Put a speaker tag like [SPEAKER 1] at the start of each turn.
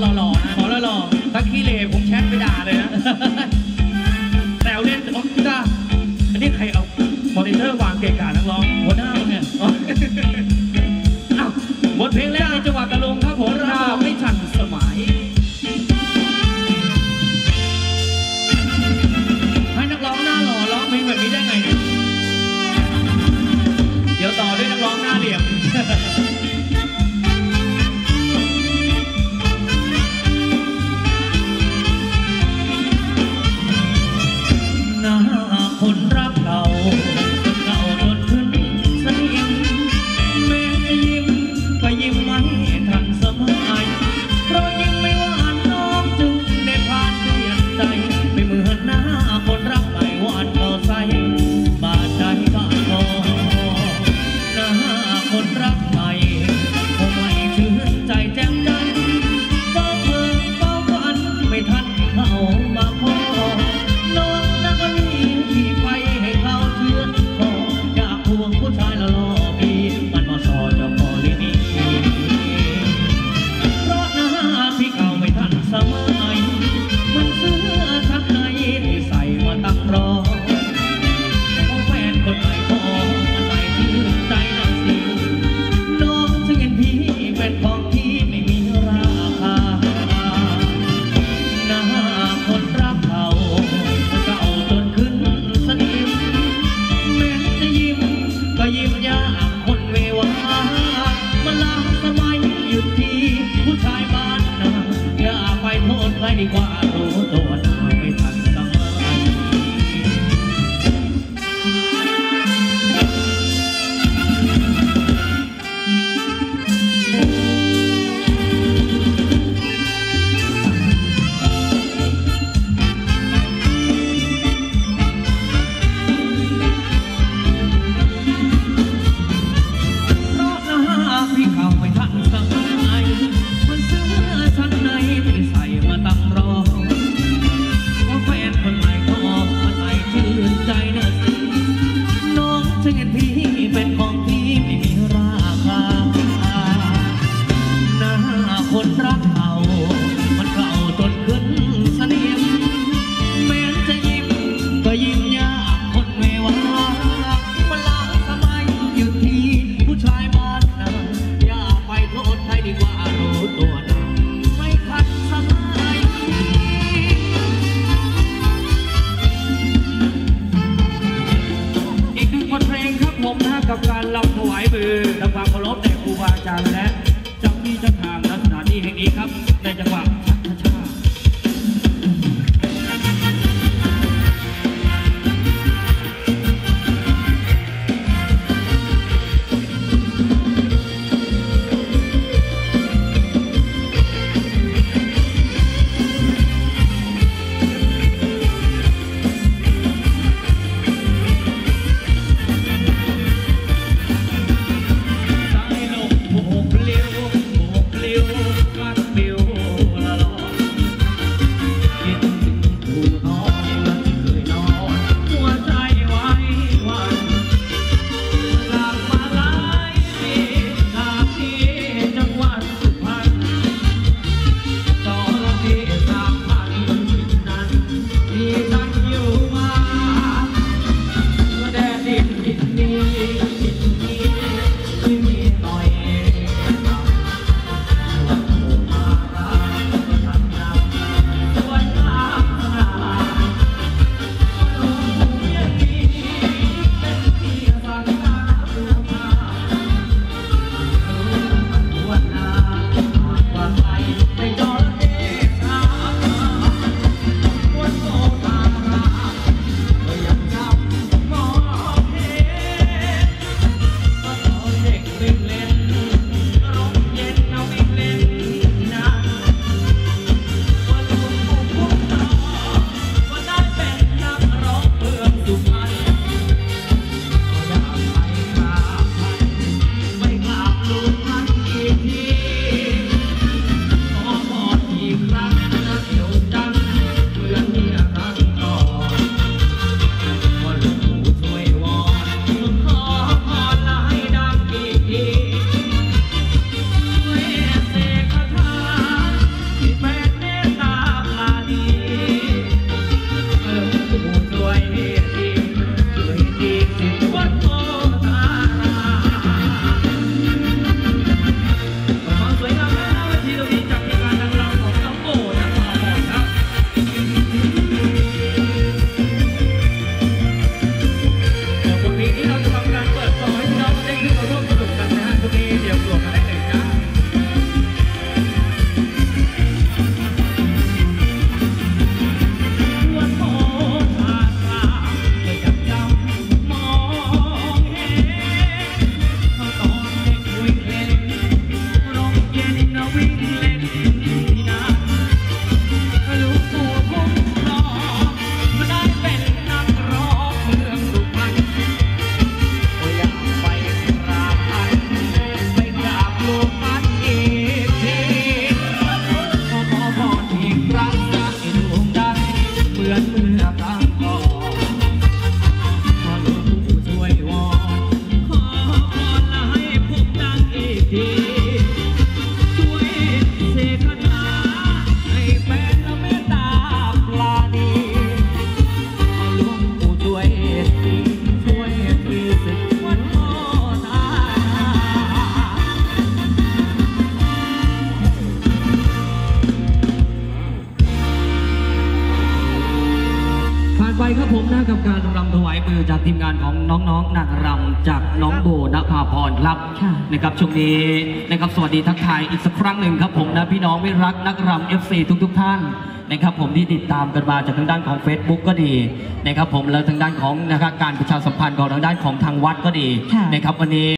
[SPEAKER 1] หล่อๆนะ
[SPEAKER 2] ขอหล่อๆ
[SPEAKER 1] ถ้าขี้เหร่ผมแชทไปด่าเลยนะแซวเล่นคองพิวเตอร์อัน
[SPEAKER 2] นี้ใครเอาคอนิเตอร์วางเกะกะนักร้องหัวหน้างเนี่ยบทเพลงแรกในจังหวัดตะ
[SPEAKER 1] ลุงครับผมราไม่ทัน
[SPEAKER 2] สมัย anyone. singing peace.
[SPEAKER 1] มือจากทีมงานของน้องๆนางรำจากน้องโบนภาพรครับ
[SPEAKER 3] ค่ะ
[SPEAKER 1] นะครับช่วงนี้นะครับสวัสดีทักทายอีกสักครั้งหนึ่งครับผมนะพี่น้องไม่รักนักรำ FC ทุก ๆ ท่านนะครับผมที่ติดตามกันมาจากทางด้านของ Facebook ก็ดีนะครับผมแล้วทางด้านของนะครับการประชาสัมพันธ์ของทางด้านของทางวัดก็ดี
[SPEAKER 3] ค่ะ
[SPEAKER 1] นะครับวันนี้